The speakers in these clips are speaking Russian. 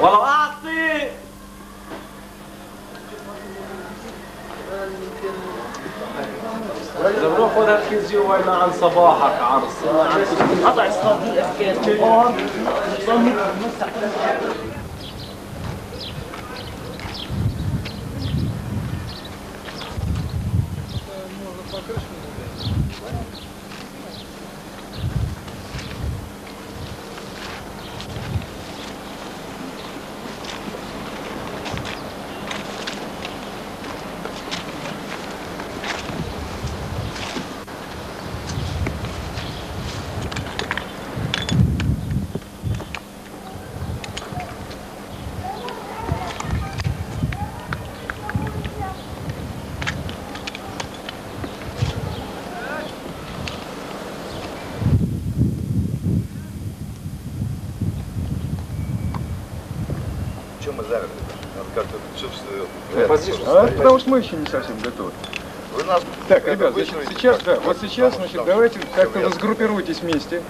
ولو أعطي. بروح خذ هالكيزي وين عن صباحك عرس قطع صلاه الافكار А, потому что мы еще не совсем готовы. Вы нас Так, ребят, значит, сейчас, да, вот сейчас, потому значит, давайте как-то сгруппируйтесь вместе.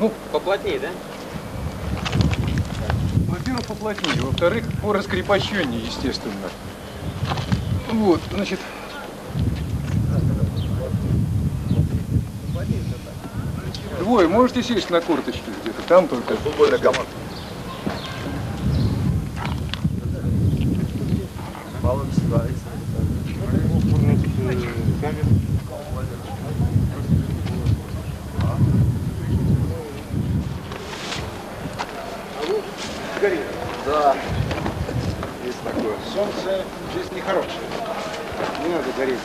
Ну, Поплотнее, да? во-первых, поплотнее, во-вторых, пораскрепощеннее, естественно. Вот, значит, двое, можете сесть на корточки где-то, там только. Футбольная команда. Да, есть такое. Солнце жизнь нехорошая. Не надо гореть.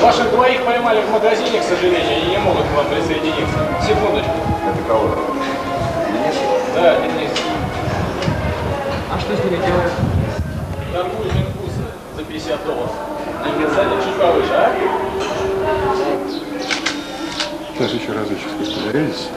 Ваших двоих поймали в магазине, к сожалению, они не могут к вам присоединиться. Секундочку. Это кого? Да, Денис. А что с ними делаешь? Торгую минкусы за 50 долларов. Сзади чуть повыше, а? Сейчас еще разочек повторяйтесь.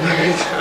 говорить.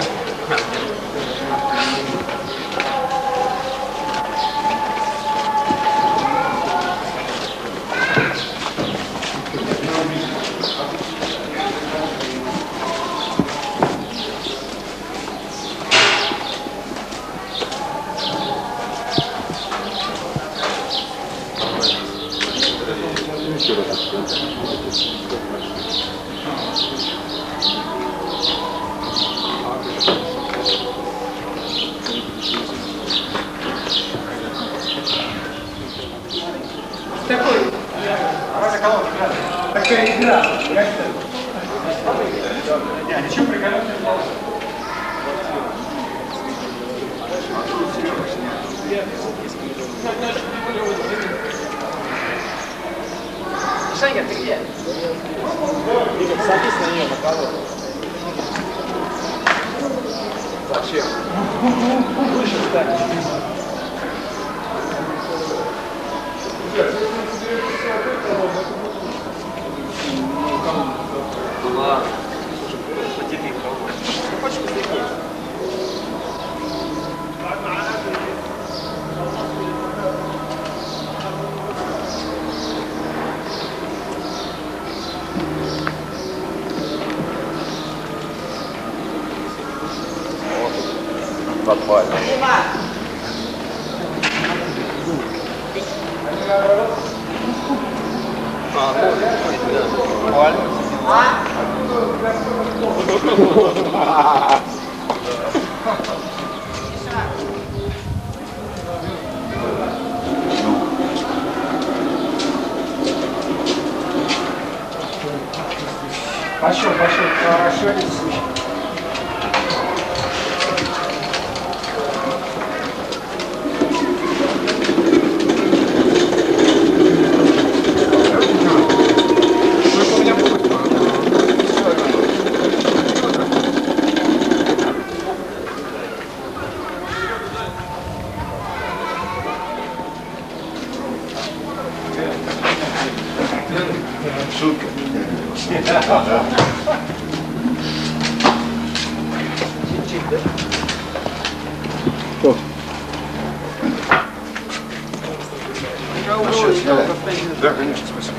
Да, конечно, спасибо.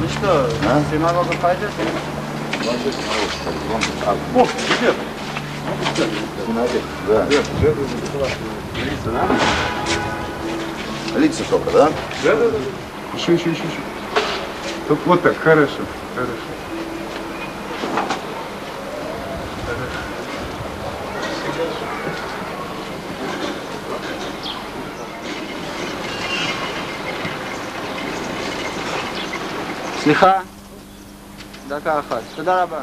Ну что, А? ты немного пойдешь? О, привет. Да. Лица только, да? Да, да, да. Еще, еще, еще, еще. Только вот так, хорошо, хорошо. סליחה, דקה אחת. תודה רבה.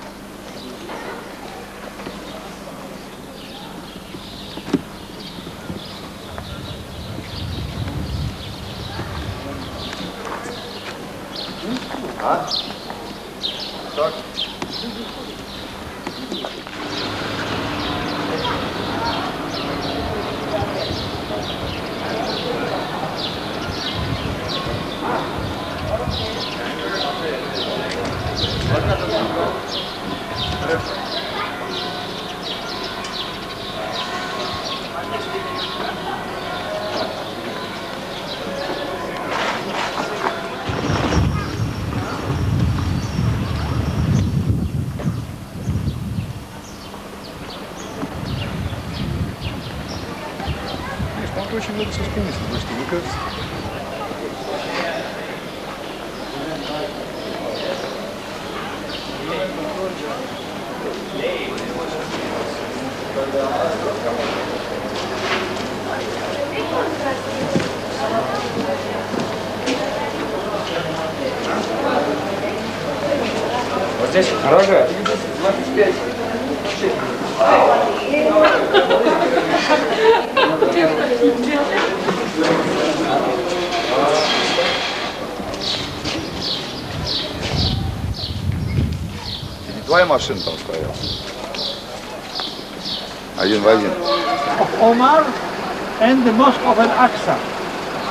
얼마 정도? And the Mosque of Al-Aqsa.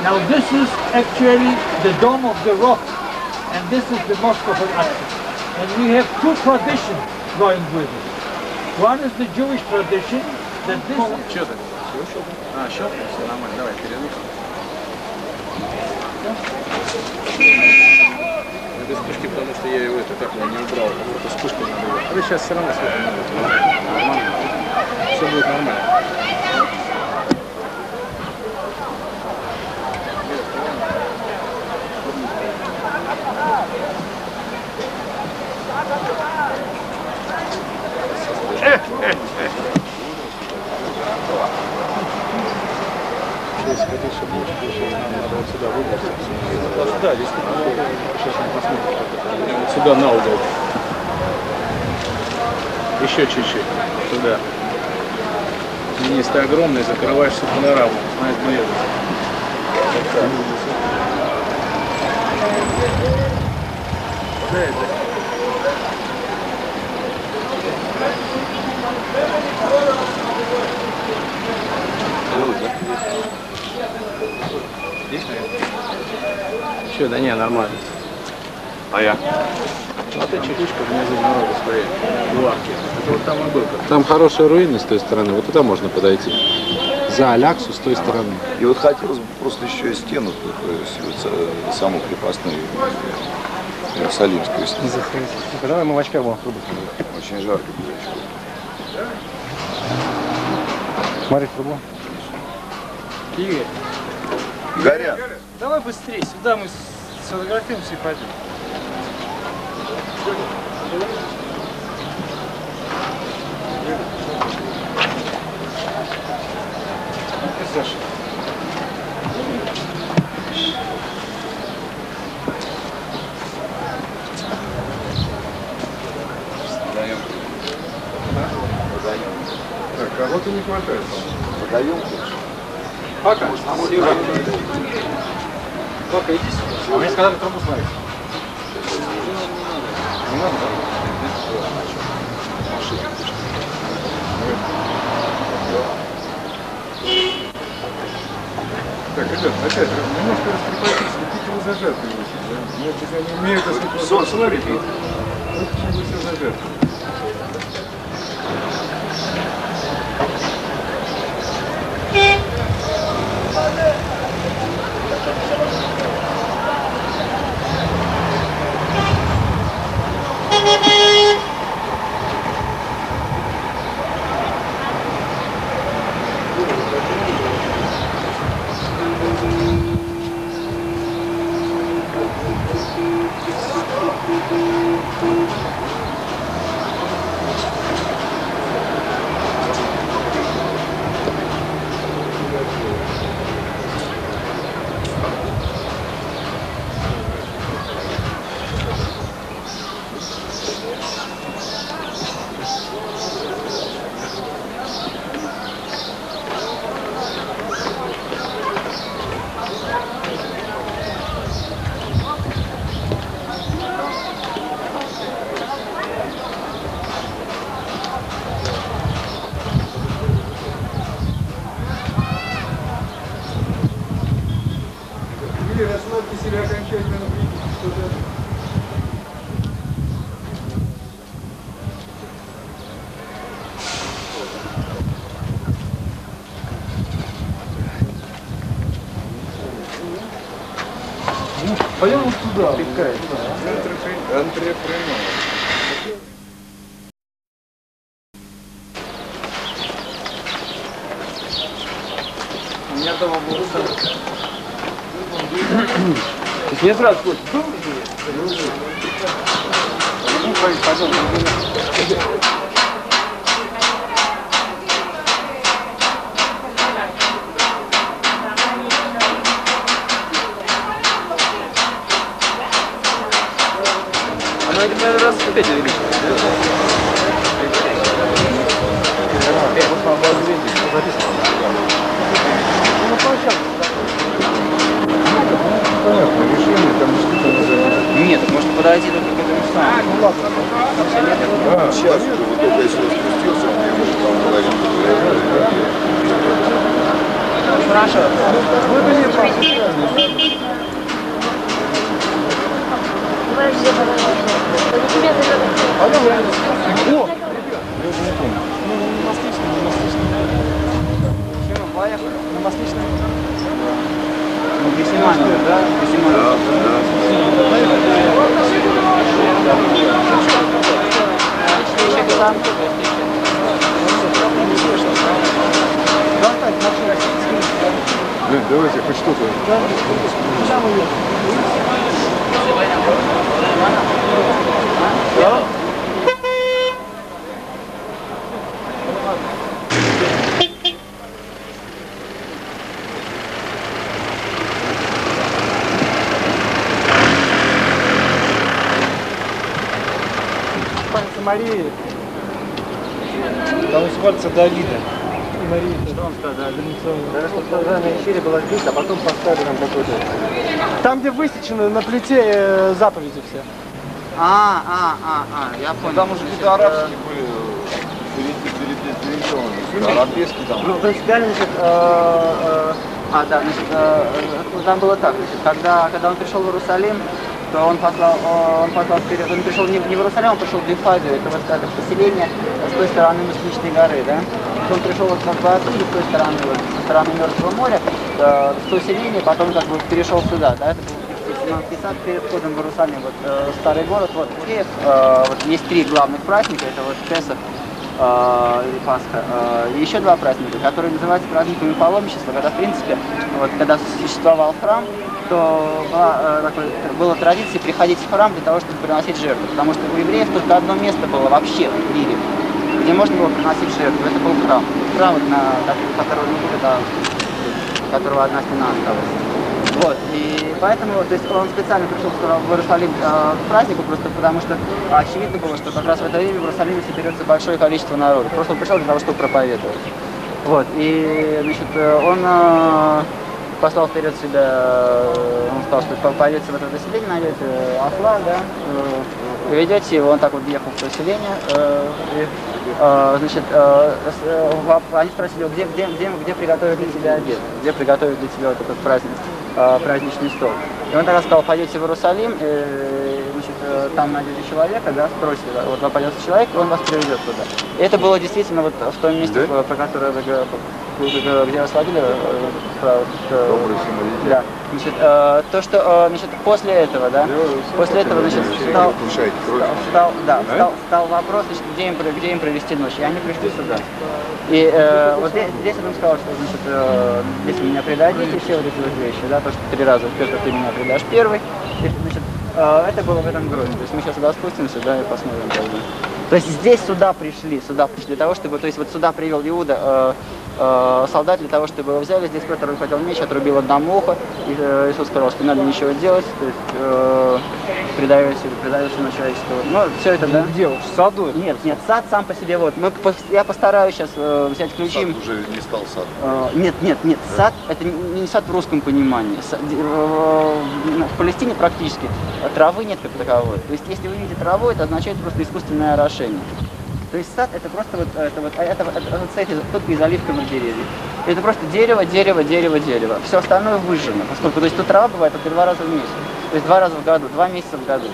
Now this is actually the Dome of the Rock and this is the Mosque of Al-Aqsa. And we have two traditions going with it. One is the Jewish tradition that this is Че ты? А, щелкнул, все нормально, давай, переносим. Это вспышки, потому что я его это так я не убрал, это вспышка надо было. А вы сейчас все равно света не будет. Нормально. Все будет нормально. Сходить, чтобы лучше получилось, нам надо вот сюда выбраться. Да, действительно. Сейчас мы посмотрим, это. Вот сюда на угол. Еще чуть-чуть. Туда. Если ты огромный, закрываешь всю панораму. Знаешь, наедут. Вот так. Да, это. Че, да не, нормально. А я? Вот эта чекушка внизу дорога стоит. В арке. Это вот там и был. Там хорошие руины с той стороны, вот туда можно подойти. За Аляксу с той стороны. И вот хотелось бы просто еще и стену вот, э, самую крепостную э, Иерусалимскую стену. Ну-ка, давай мы в очках будем. Очень жарко было еще. Смотри трубу. Игорь, Горят. давай быстрее, сюда мы сфотографируемся и пойдем. Саша. Так, кого-то не хватает. Подаем Пока. Пока, иди сюда. А мне сказали трубу смотреть. Не надо, Так, ребят, опять немножко раскрепостись, какие-то вы зажатые очень, да? Ну, если они умеют осветлять, Солнце смотрите, прикинь. вот почему вы все зажаты. Пойдем туда. Антрепренер. У меня дома был Не сразу пойдем. Она где-то раз опять подойти только к этому самому. Ну ладно. А, Сейчас уже вот только я сюда спустился, мне уже там половинку Хорошо. Поехали. На Масличный? Ну, Гесиманию, да? Гесиманию. Да, давайте хоть что-то. Марии. Там зваться Давида. Что он сказал? Да, что тогда на эфире была здесь, а потом поставили нам какой-то... Высечены на плите э, заповеди все. А, а, а, а, я понял. Там уже какие-то арабские были переделаны. Арабески там. Ну, принципиально, значит, э, э, а, да, значит, э, э, там было так, значит, когда, когда он пришел в Иерусалим, то он послал, э, он послал вперед, он пришел не, в- не в Иерусалим, он пришел в Бифазию, это вот это поселение с той стороны Масличной горы, да? Он пришел вот как бы оттуда, с той стороны, вот, со стороны Мертвого моря, э, в то селение, потом как бы перешел сюда, да, это был Симонский сад перед в Иерусалим, вот э, старый город, вот евреев, э, вот есть три главных праздника, это вот Песах, э, Пасха, э, еще два праздника, которые называются праздниками паломничества, когда, в принципе, вот, когда существовал храм, то была, э, такой, была традиция приходить в храм для того, чтобы приносить жертву, потому что у евреев только одно место было вообще в мире, где можно было приносить жертву, это был храм. Храм, на, который не будет, а у которого одна стена осталась. Вот, и поэтому, то есть он специально пришел в Иерусалим э, к празднику, просто потому что очевидно было, что как раз в это время в Иерусалиме соберется большое количество народу. Просто он пришел для того, чтобы проповедовать. Вот, и, значит, э, он э, послал вперед себя, э, он сказал, что появится в это селение, найдете э, осла, да, э, ведете его, он так вот ехал в то селение, э, и, значит, они спросили, где, где, где, где приготовить для тебя обед, где приготовить для тебя вот этот праздник, э, праздничный стол. И он тогда сказал, пойдете в Иерусалим, э, значит, э, там найдете человека, да, спросите, да, вот вам пойдет человек, и он вас приведет туда. И это было действительно вот в том месте, э, про которое вы га- вас водили, э, справа, э, Добрый самаритян. да. Значит, э, то, что э, значит, после этого, да, после этого, значит, стал, Мешаете кровь. стал, да, стал, стал вопрос, значит, где им, где им провести ночь. И они пришли сюда. И э, вот здесь, здесь он сказал, что, значит, э, если меня предадите, все вот эти вот вещи, да, то, что три раза в Петр ты меня предашь первый, и, значит, э, это было в этом грозе. То есть мы сейчас сюда спустимся, да, и посмотрим. как бы. То есть здесь сюда пришли, сюда пришли для того, чтобы, то есть вот сюда привел Иуда э, э, солдат для того, чтобы его взяли. Здесь Петр выхватил меч, отрубил одному ухо. И, э, Иисус сказал, что не надо ничего делать, то есть э, предаешь, предаешь на человечество. Ну, все это, да? Где? В саду? Нет, нет, сад сам по себе, вот. Мы, я постараюсь сейчас э, взять ключи. Сад уже не стал сад. Э, Нет, нет, нет, сад это не не сад в русском понимании. Са- д- э, В Палестине практически травы нет как таковой. То есть если вы видите траву, это означает просто искусственное орошение. То есть сад это просто вот это вот а это, это вот стоит только из оливковых деревьев. Это просто дерево, дерево, дерево, дерево. Все остальное выжжено, поскольку то есть тут трава бывает только два раза в месяц. То есть два раза в году, два месяца в году.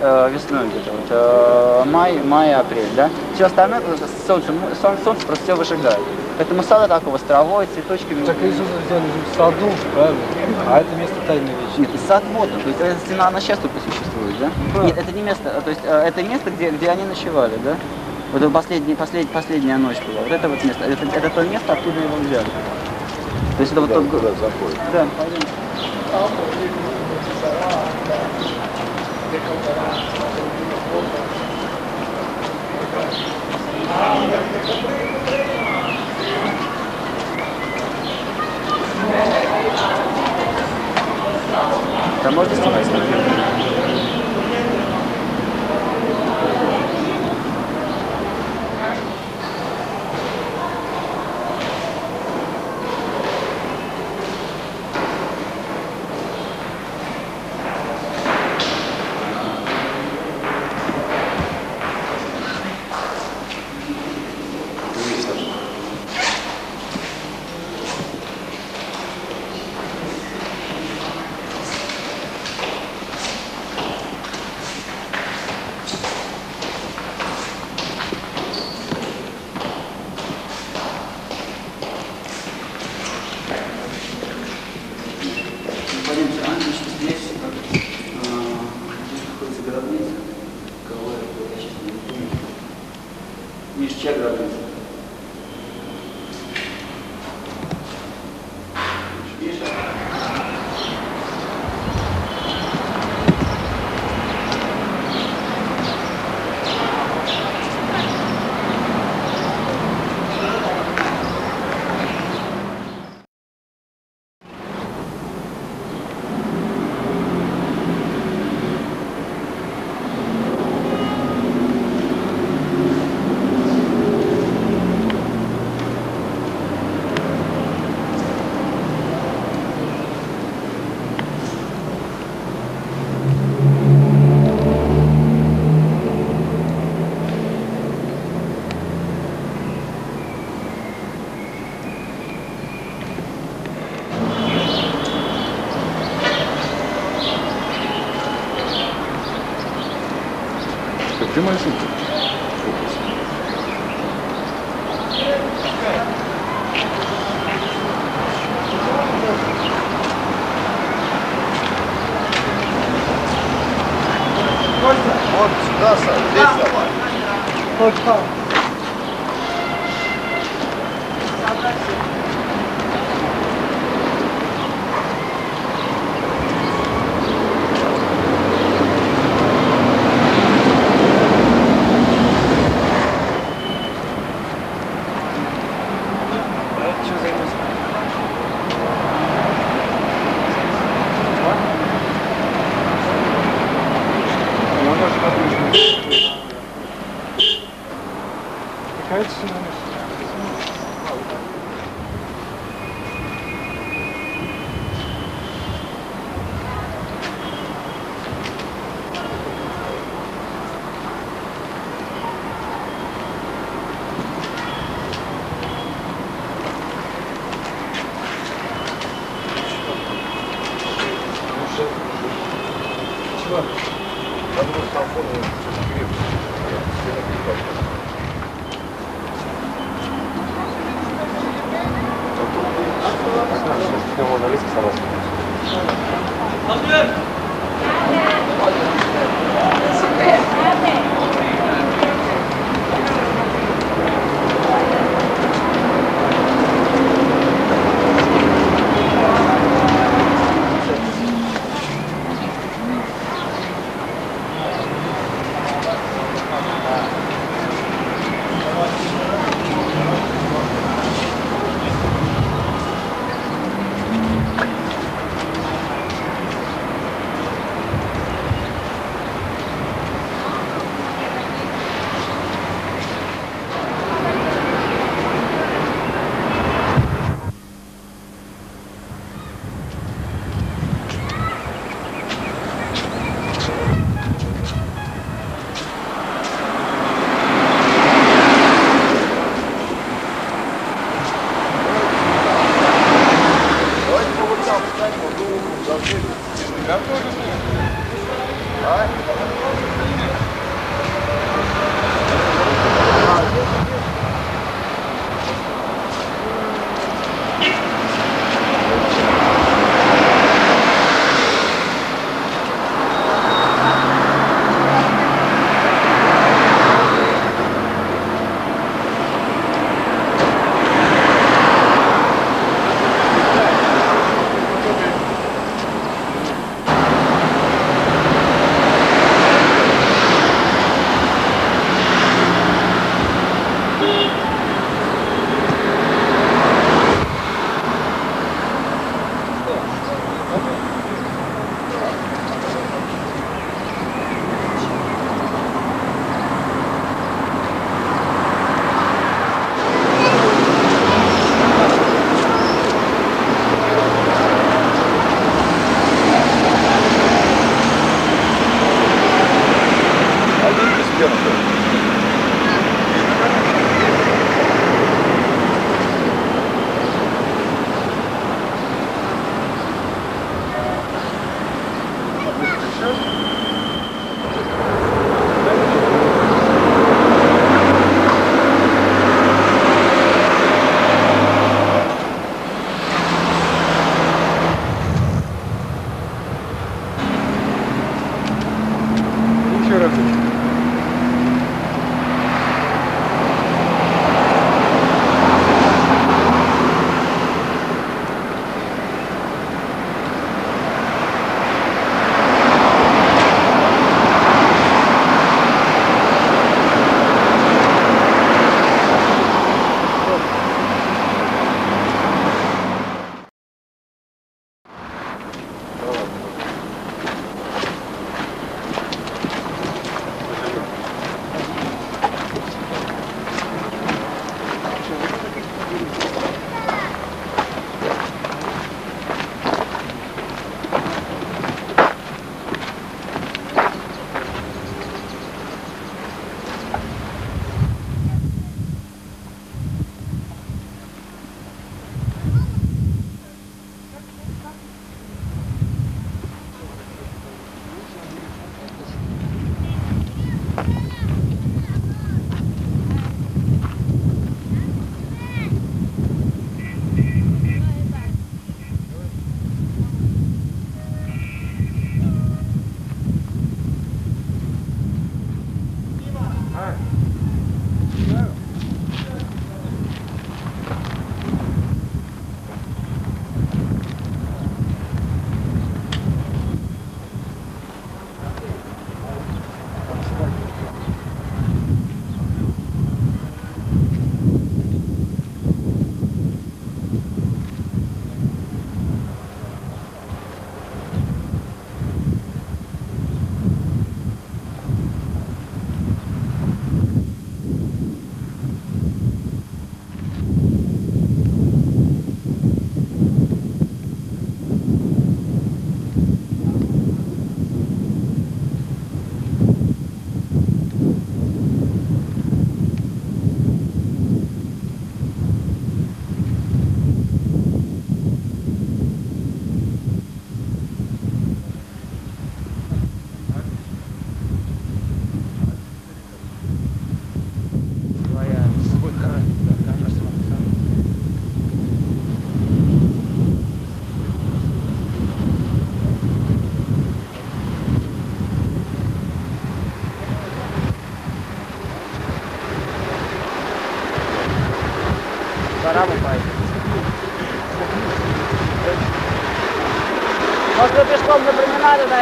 Э, весной где-то вот, э, май, май, апрель, да. Все остальное солнце, солнце, солнце просто все выжигает. Поэтому сада такого с травой, цветочками. Так Иисус сделали в саду, правильно? А это место тайной вещи. Нет, сад вот он. То есть эта стена, она сейчас только существует, да? Нет, это не место, а, то есть э, это место, где, где они ночевали, да? Вот это последняя, послед, последняя ночь была. Вот это вот место. Это, это то место, откуда его взяли. То есть это вот тот... Куда заходит? Да, пойдем. Да можно снимать? Прямая шутка. Вот сюда, здесь, Сань. Какая そうろすこです。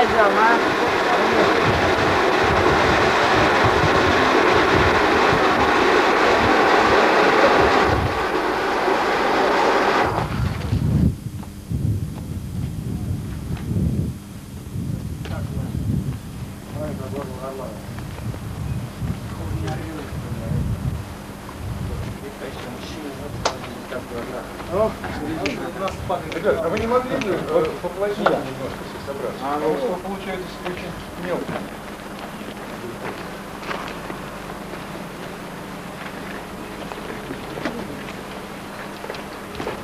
Променада дойдем, а? Ребят, а вы не могли бы э, поплотнее немножко все собраться? А, ну, что получается очень мелко.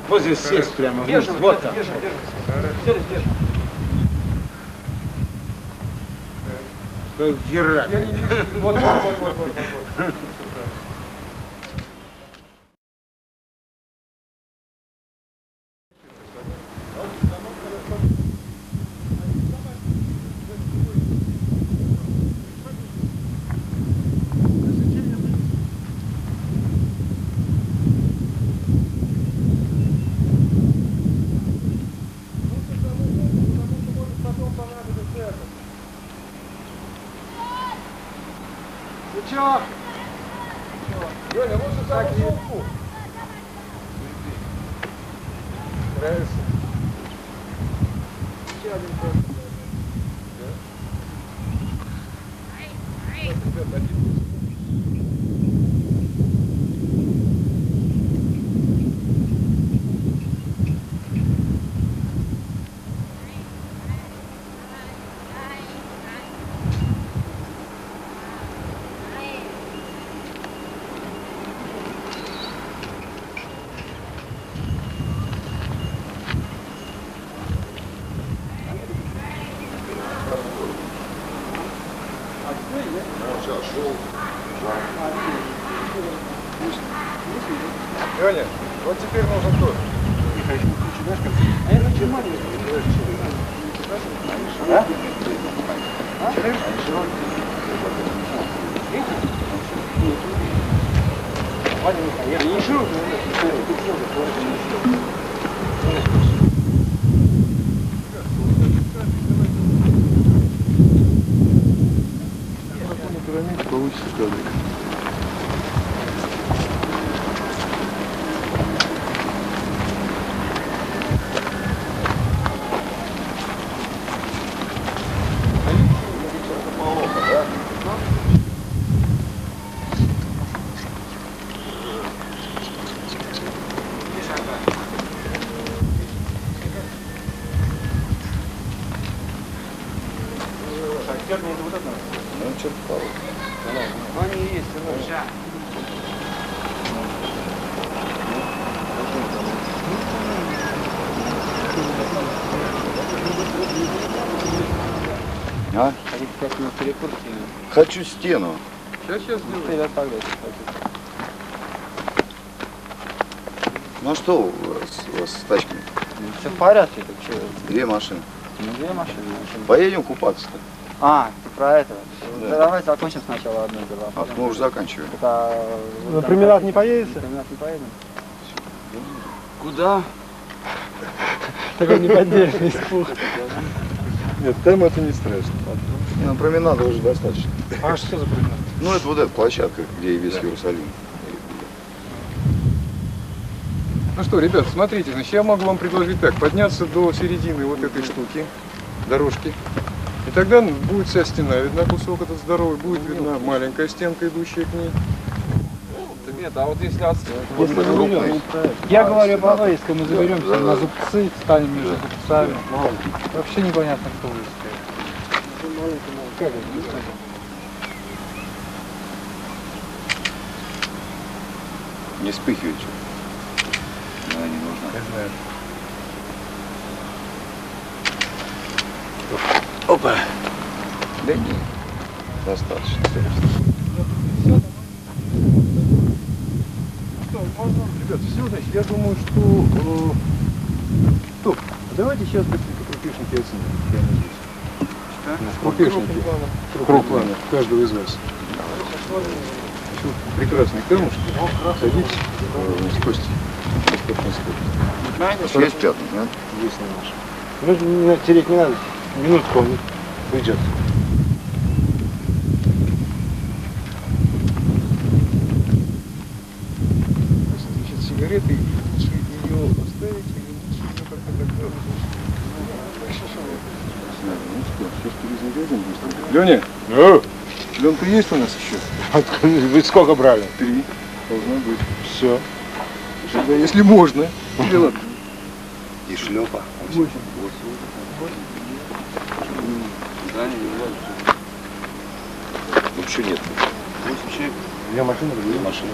Вот здесь сесть прямо вниз. Вот там. Хера. Вот, вот, вот, вот, вот, вот. Хочу стену. Сейчас, сейчас сделаю. Привет, погоди. Ну а что у вас, у вас с тачками? Все в порядке, так что? Две машины. Ну, две машины. машины. Поедем купаться-то. А, ты про это. Да. Давай закончим сначала одну дела. А мы уже заканчиваем. Это, На променад не поедете? На променад не поедем? Куда? Такой неподдельный испуг. Нет, там это не страшно. На променада уже достаточно. А что за променад? Ну, это вот эта площадка, где и весь Иерусалим. Ну что, ребят, смотрите, значит, я могу вам предложить так, подняться до середины вот этой штуки, дорожки. И тогда будет вся стена видна, кусок этот здоровый, будет видна маленькая стенка, идущая к ней. Нет, а вот если от... Если мы берем, я говорю по Аварийску, мы заберемся на зубцы, станем между зубцами. Вообще непонятно, кто стоять. Как это, не вспыхивает что Она не нужна. Не знаю. Опа. Да нет. Достаточно. Что, можно, ребят, все, значит, я думаю, что... э, Стоп, а давайте сейчас быстренько крупешники оценим. Я надеюсь. Крупешники. Круг-плана. Каждого из вас. Всё, Прекрасные камушки. Садитесь. С кости. Есть пятна, да? Есть на наш. Ну, не, тереть не надо. Минутку он уйдет. Значит, сигареты, лучше ее оставить или лучше ее как-то так Ну что, сейчас перезарядим Леня, пленка есть у нас еще? Вы сколько брали? Три. Должно быть. Все. Тогда, если можно. Дело. И шлепа. Вообще нет. Я машину Две машины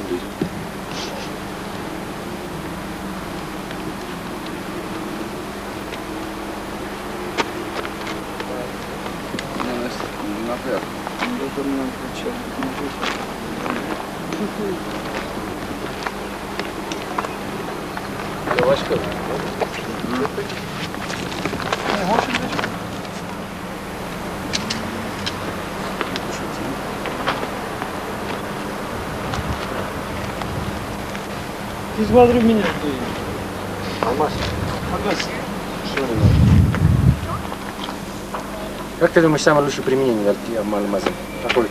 влезет. Ты смотри меня. Как ты думаешь, самое лучшее применение для алмаза? Какое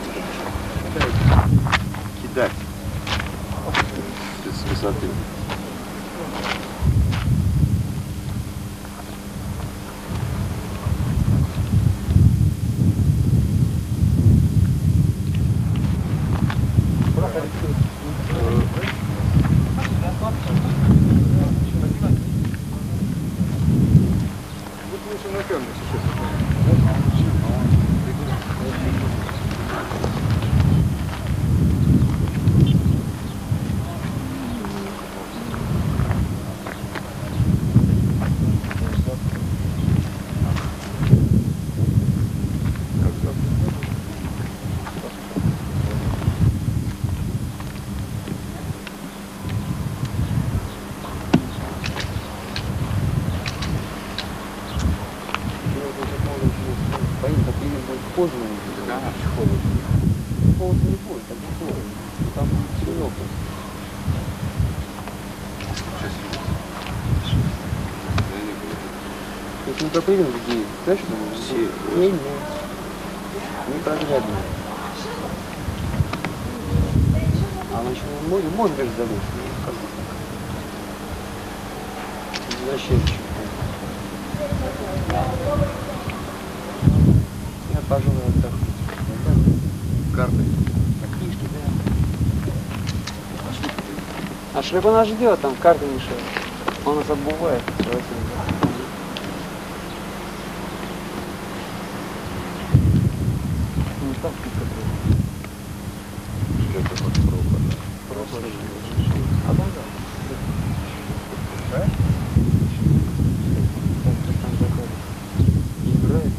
7 в 9, точно? не 7. Непроглядно. А значит, можно, можно ну, как забыть. Возвращаемся. Я, пожалуй, вот так. Карты. Книжки, да. А Шрыба нас ждет, там карты мешают. Он нас отбывает. Там Шлепа под провод. А там да. Играет.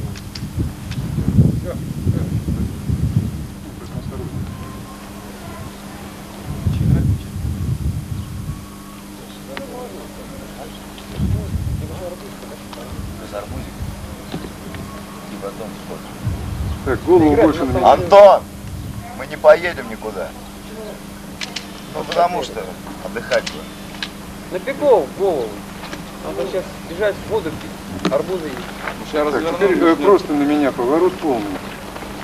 Без арбузика. И потом сходишь. Так, голову больше на меня. Антон! Мы не поедем никуда. Ну потому что отдыхать будем. На пиков в голову. Надо сейчас бежать в воду. Арбузы есть. Сейчас Так, теперь э, просто на меня поворот полный.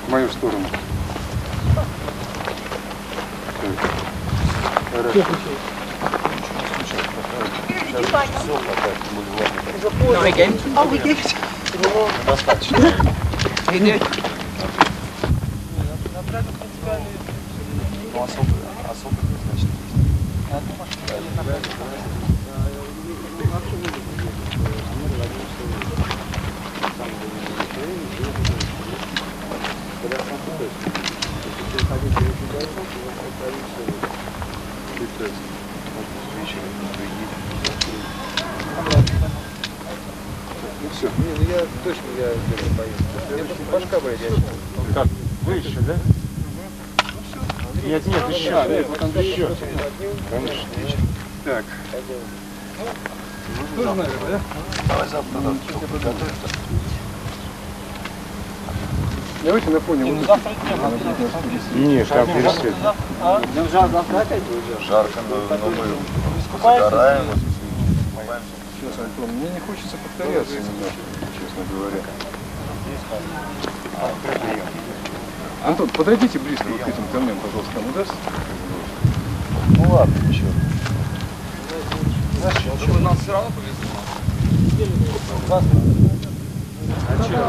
В мою сторону. Так. Хорошо. Сейчас все. Достаточно. Ну все. Не, ну я точно я. Мне просто башка болит, Как? Выше, да? Нет, нет, еще. Нет, там еще. Конечно. Так. Тоже, наверное, да? Давай завтра завтра подготовим. Давайте на фоне вот Завтра днем. Не, штаб пересвет. завтра опять уезжаешь. Жарко, но, но мы загораем. Сейчас, Антон, мне не хочется повторяться немножко, честно говоря. Антон, подойдите близко вот к этим камням, пожалуйста, там удастся? Ну ладно, ничего. Большее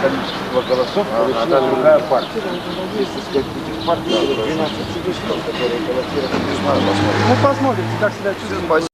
количество голосов получила другая партия. Если сказать, этих партий 12 сидишь, которые. Ну посмотрите, как себя чувствует.